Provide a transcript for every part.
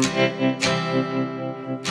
Friends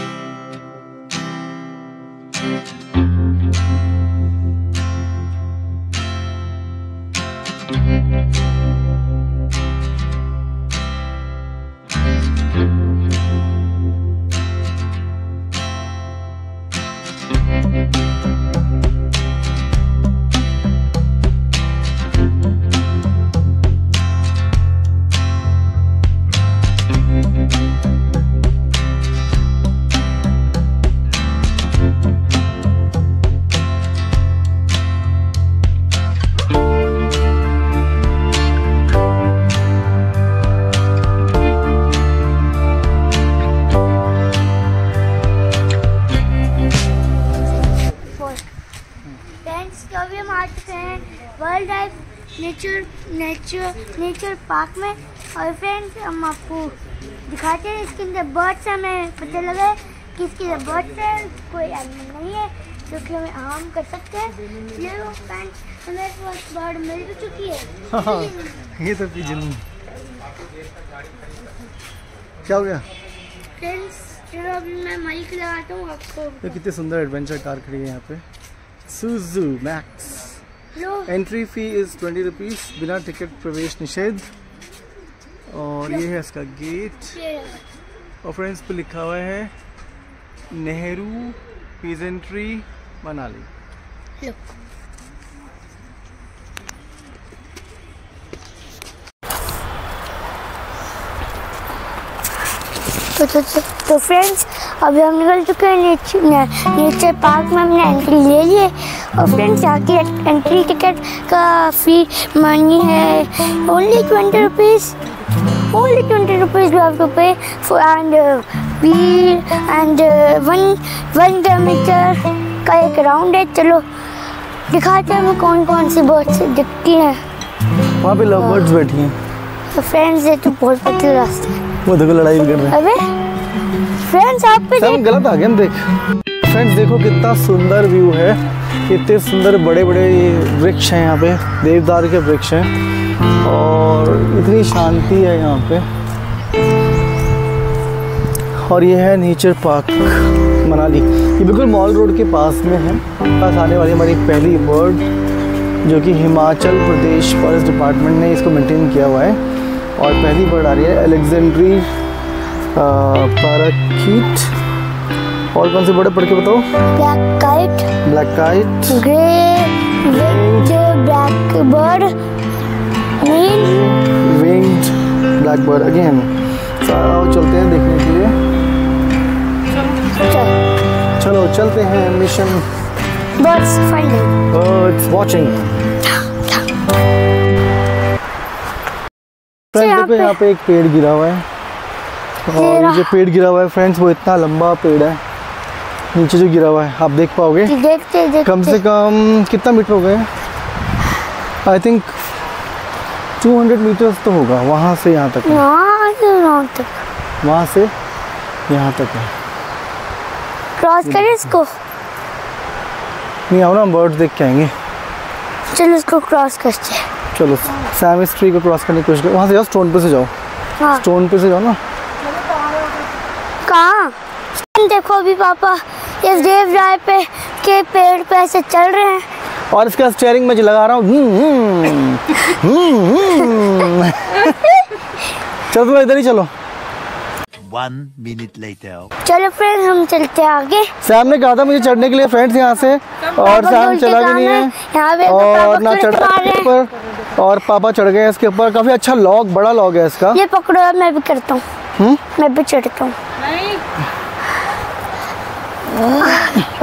world life nature nature nature park में। और friends हम आपको दिखाते हैं इसके अंदर बर्ड्स हमें पता लगा है कि इसके अंदर बर्ड्स हैं। कोई एनिमल नहीं है जो कि हमें हार्म कर सकते हैं। ये फ्रेंड्स हमें फ़र्स्ट बर्ड मिल भी चुकी है। ये तो पिजन क्या हो गया? फ्रेंड्स चलो अभी मैं माइक लगाता हूँ आपको। ये कितनी सुंदर एडवेंचर कार खड़ी है यहाँ पे। सुजू max entry fee is twenty rupees बिना टिकट प्रवेश निषेध। और ये है इसका गेट और फ्रेंड्स पे लिखा हुआ है नेहरू पीजेंट्री मनाली। तो तो, तो, तो फ्रेंड्स अभी हम निकल चुके हैं नेचर नेचर पार्क में हमने एंट्री ले ली है। और फ्रेंड्स यहाँ की एंट्री टिकट का फ़ी मनी है only twenty rupees only twenty rupees have to pay for and we and one one kilometre का एक राउंड है। चलो दिखाते हैं हमें कौन कौन सी बर्ड्स दिखती हैं। वहाँ पे लव बर्ड्स बैठी हैं। तो फ्रेंड्स ये तो बहुत पतला रास्ता है। वो देखो लड़ाई भी कर रहे हैं। अबे फ्रेंड्स आप पे सब गलत आ गए हम देख। फ्रेंड्स देखो कितना सुंदर व्यू है। कितने सुंदर बड़े बड़े वृक्ष हैं यहाँ पे। देवदार के वृक्ष हैं। और इतनी शांति है यहाँ पे। और ये है नेचर पार्क मनाली। ये बिल्कुल मॉल रोड के पास में है। पास आने वाली हमारी पहली बर्ड जो कि हिमाचल प्रदेश फॉरेस्ट डिपार्टमेंट ने इसको मेंटेन किया हुआ है। और पहली बर्ड आ रही है एलेक्जेंड्री पैराकीट और कौन से बड़े पढ़ के बताओ? Black kite black kite grey wind black bird नील विंग्ड ब्लैक बर्ड अगेन सारा चलते हैं देखने के लिए। चलो। चलते हैं mission birds finding birds watching friends यहाँ पे एक पेड़ गिरा हुआ है। और जो पेड़ गिरा हुआ है फ्रेंड्स वो इतना लंबा पेड़ है। नीचे जो गिरा हुआ है आप देख पाओगे? देखते देखते। कम से कम कितना मीटर हो गए? आई थिंक 200 मीटर्स तो होगा वहाँ से यहाँ तक वहाँ से यहाँ तक है। क्रॉस करें इसको? नहीं आओ ना हम बर्ड्स देख के आएँगे। चलो इसको क्रॉस करते हैं। चलो सैम इस ट्री को क्रॉस करने की कोशिश करो वहाँ से जाओ स्टोन पे से जाओ। हाँ। स्टोन पे से जाओ ना। कहाँ? देखो अभी पापा इस देवराय पे के पेड़ पे ऐसे चल रहे हैं। और इसका स्टेयरिंग मैं लगा रहा हूँ हम्म, हम्म, हम्म। चलो तुम इधर ही चलो। One minute later. चलो फ्रेंड्स हम चलते हैं आगे। सैम ने कहा था मुझे चढ़ने के लिए फ्रेंड्स यहाँ से और सैम चला भी नहीं है। है। और ना चढ़ा हैं। ऊपर और पापा चढ़ गए इसके ऊपर। काफ़ी अच्छा लॉग बड़ा लॉग है इसका। ये पकड़ो अब मैं भी करता हूँ। हम्म? मैं भी चढ़ता हूँ।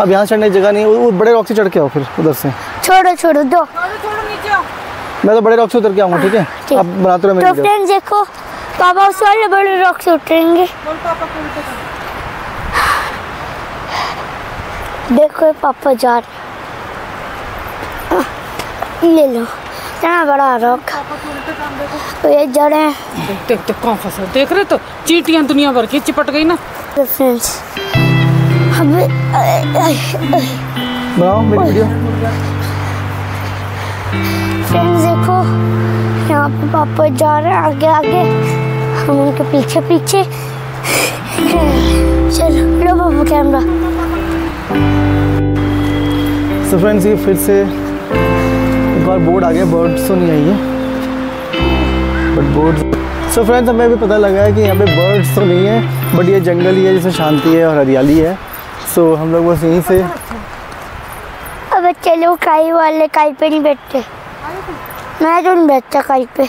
अब यहाँ चढ़ने की जगह नहीं वो वो बड़े रॉक से चढ़ के आओ फिर उधर से। छोड़ो छोड़ो दो। मैं तो बड़े रॉक से उतर के आऊँगा ठीक है? अब बनाते रहो मेरी तो फ्रेंड्स देखो पापा उस वाले बड़े रॉक से उतरेंगे देखो ये पापा जा रहे हैं। ले लो इतना बड़ा रॉक तो ये जड़े हैं। देख देख देख कौन फंसा देख रहे तो चीटियाँ दुनिया भर की चिपट गई ना। तो फ्रेंड्स अब बनाओ मेरी वीडियो फ्रेंड्स देखो यहाँ पे पापा जा रहे हैं आगे आगे। हम उनके पीछे पीछे चलो लो बाबू कैमरा। सो फ्रेंड्स ये फिर से एक बार बोर्ड आ गया बर्ड्स तो नहीं आई है बट बोर्ड सो फ्रेंड्स हमें भी पता लगा है कि यहाँ पे बर्ड्स तो नहीं है बट ये जंगल ही है जिसमें शांति है और हरियाली है। सो so, हम लोग बस यहीं से अब चलो काई वाले काई पे नहीं बैठते। मैं तो नहीं बैठता काई पे।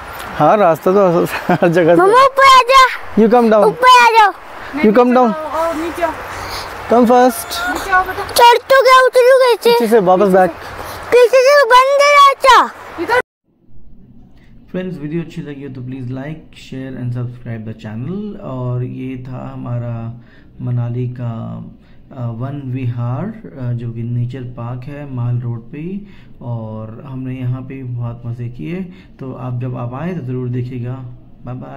हाँ रास्ता तो हर जगह मम्मा ऊपर आ जा। यू कम डाउन ऊपर आ जाओ। You come down come first चढ़ तो गया उतरू कैसे? पीछे से वापस बैक कैसे से बंद है रास्ता? फ्रेंड्स वीडियो अच्छी लगी हो तो please like share and subscribe the channel और ये था हमारा मनाली का वन विहार जो कि नेचर पार्क है माल रोड पे और हमने यहाँ पे बहुत मज़े किए। तो आप जब आप आए तो ज़रूर देखिएगा। Bye bye